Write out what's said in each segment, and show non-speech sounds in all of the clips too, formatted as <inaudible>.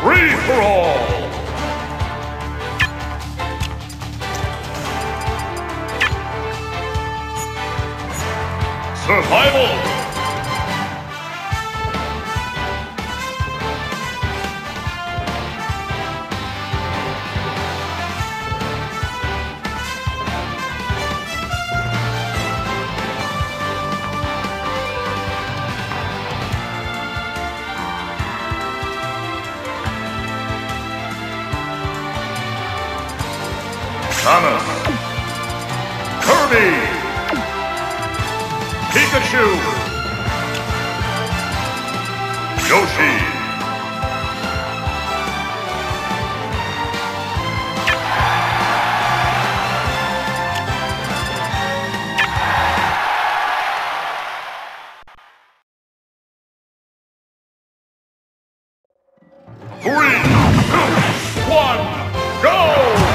Free for all! Survival! Samus. Kirby. Pikachu. Yoshi. Three, two, one, go!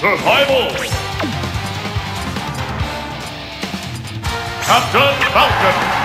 Survival. Captain Falcon.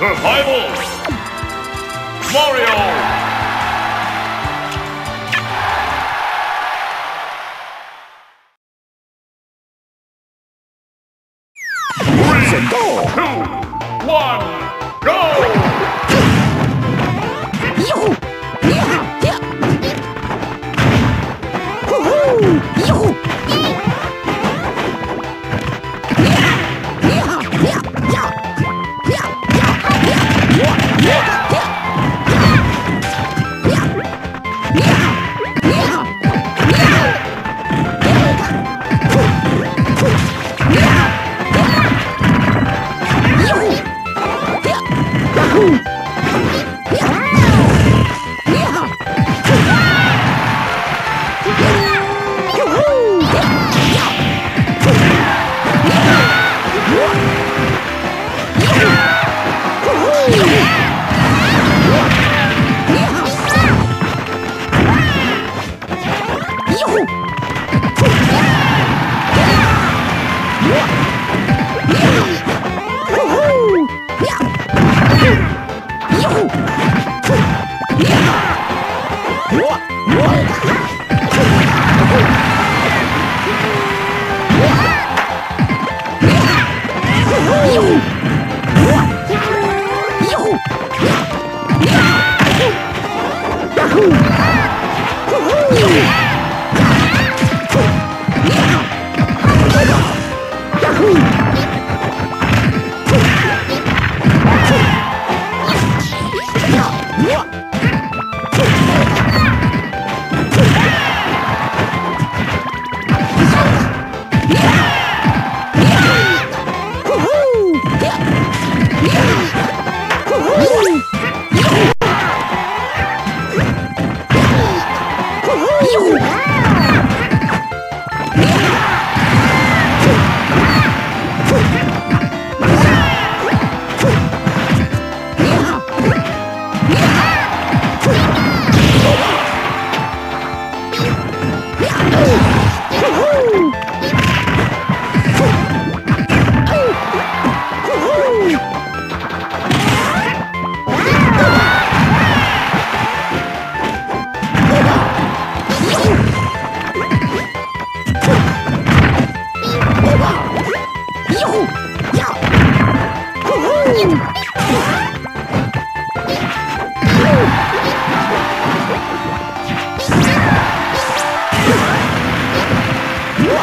Survival! Mario! Three, two, one,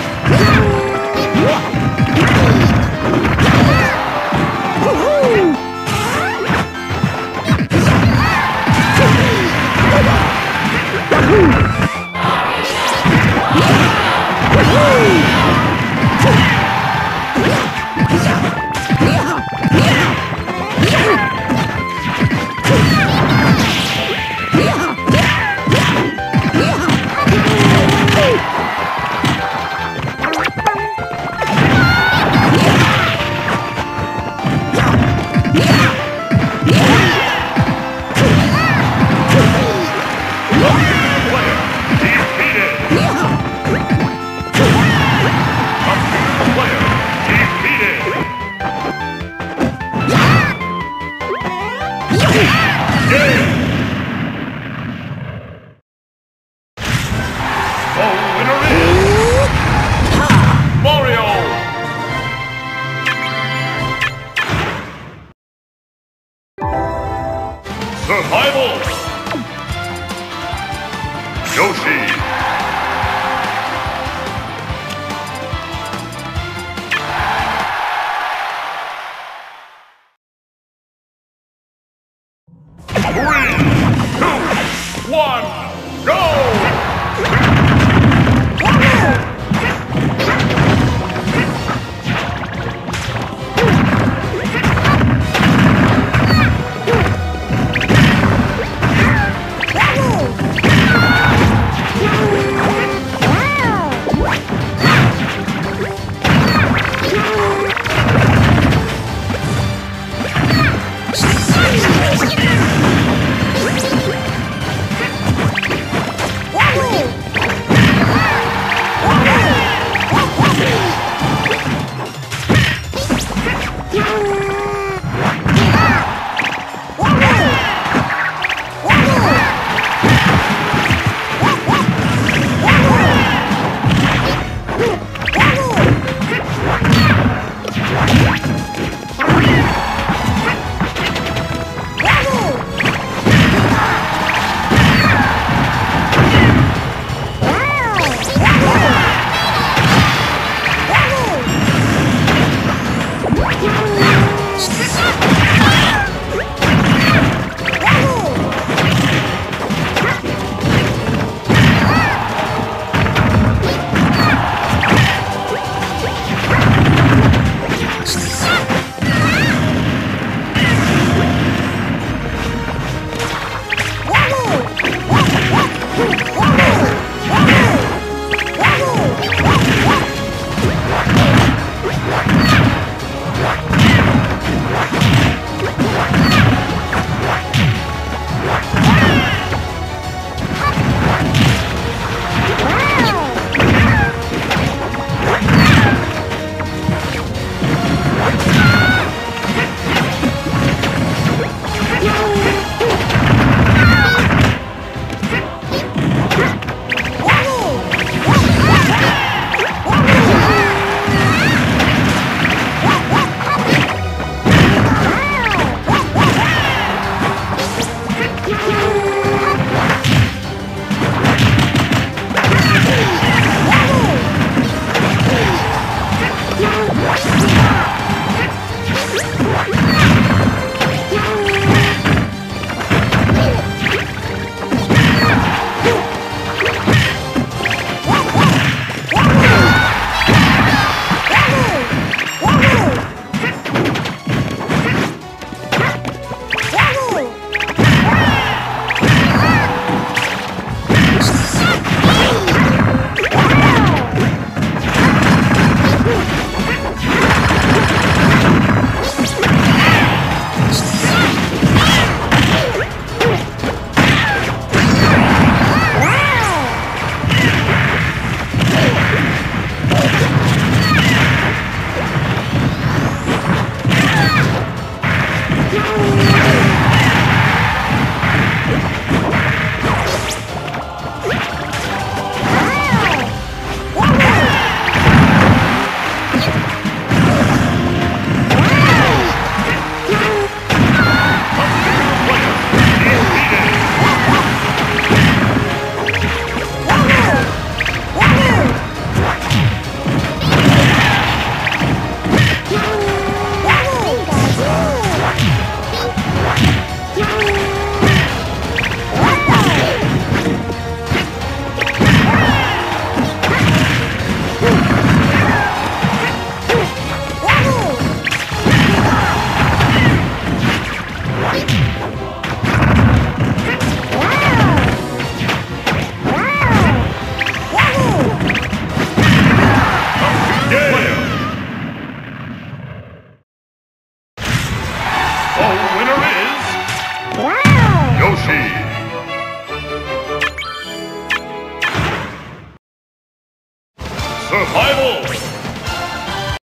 Yeah! <laughs> Yeah!